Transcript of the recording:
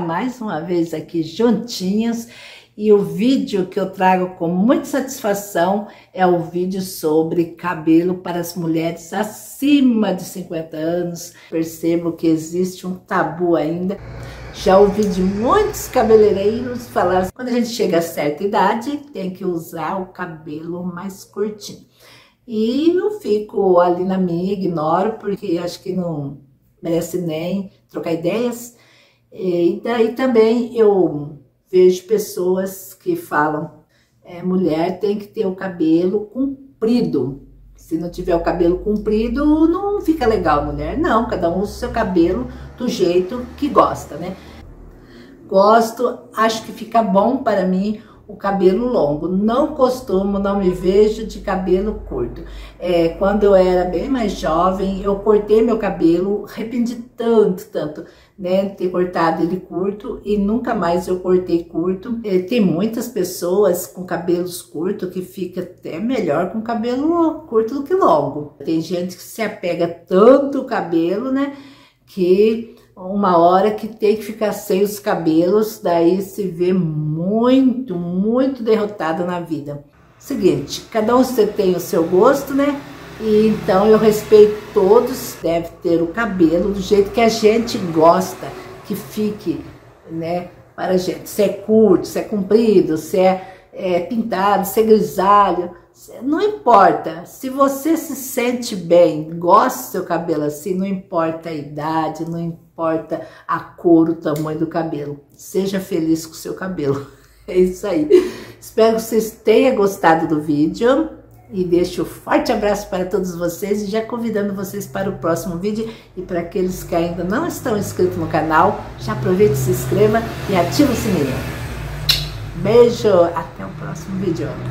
Mais uma vez aqui juntinhos e o vídeo que eu trago com muita satisfação é o vídeo sobre cabelo para as mulheres acima de 50 anos. Percebo que existe um tabu ainda. Já ouvi de muitos cabeleireiros falar que quando a gente chega a certa idade tem que usar o cabelo mais curtinho. E eu fico ali na minha, ignoro, porque acho que não merece nem trocar ideias. E daí também eu vejo pessoas que falam, é, mulher tem que ter o cabelo comprido. Se não tiver o cabelo comprido, não fica legal, mulher. Não, cada um usa o seu cabelo do jeito que gosta, né? Gosto, acho que fica bom para mim o cabelo longo. Não costumo, não me vejo de cabelo curto. É, quando eu era bem mais jovem, eu cortei meu cabelo, arrependi tanto, tanto, né, ter cortado ele curto e nunca mais eu cortei curto. É, tem muitas pessoas com cabelos curtos que fica até melhor com cabelo curto do que longo. Tem gente que se apega tanto o cabelo, né, que uma hora que tem que ficar sem os cabelos, daí se vê muito, muito derrotada na vida. Seguinte, cada um você tem o seu gosto, né? E então eu respeito todos, deve ter o cabelo do jeito que a gente gosta que fique, né, para a gente. Se é curto, se é comprido, se é, é pintado, se é grisalho, não importa. Se você se sente bem, gosta do seu cabelo assim, não importa a idade, não importa a cor, o tamanho do cabelo. Seja feliz com o seu cabelo. É isso aí. Espero que vocês tenham gostado do vídeo. E deixo um forte abraço para todos vocês e já convidando vocês para o próximo vídeo. E para aqueles que ainda não estão inscritos no canal, já aproveite, se inscreva e ative o sininho. Beijo, próximo vídeo.